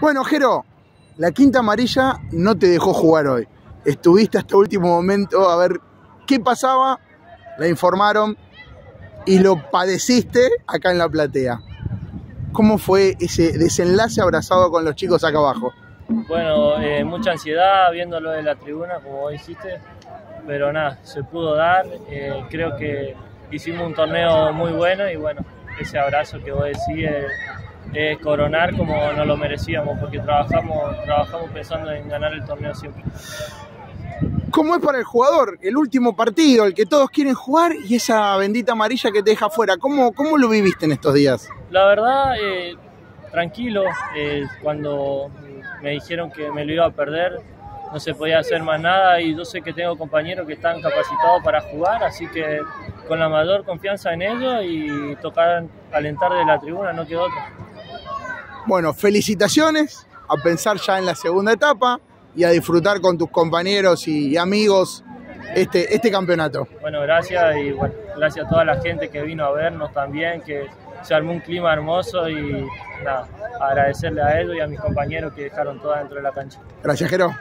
Bueno, Jero, la quinta amarilla no te dejó jugar hoy. Estuviste hasta último momento a ver qué pasaba, la informaron y lo padeciste acá en la platea. ¿Cómo fue ese desenlace abrazado con los chicos acá abajo? Bueno, eh, mucha ansiedad viéndolo de la tribuna, como vos hiciste, pero nada, se pudo dar. Eh, creo que hicimos un torneo muy bueno y bueno, ese abrazo que vos decís es, coronar como nos lo merecíamos, porque trabajamos, trabajamos pensando en ganar el torneo siempre. ¿Cómo es para el jugador? El último partido, el que todos quieren jugar y esa bendita amarilla que te deja fuera. ¿Cómo, cómo lo viviste en estos días? La verdad, eh, tranquilo. Eh, cuando me dijeron que me lo iba a perder, no se podía hacer más nada y yo sé que tengo compañeros que están capacitados para jugar, así que con la mayor confianza en ellos y tocar alentar de la tribuna, no quedó otra. Bueno, felicitaciones, a pensar ya en la segunda etapa y a disfrutar con tus compañeros y amigos este, este campeonato. Bueno, gracias y bueno, gracias a toda la gente que vino a vernos también, que se armó un clima hermoso y nada, agradecerle a ellos y a mis compañeros que dejaron todo dentro de la cancha. Gracias, Jero.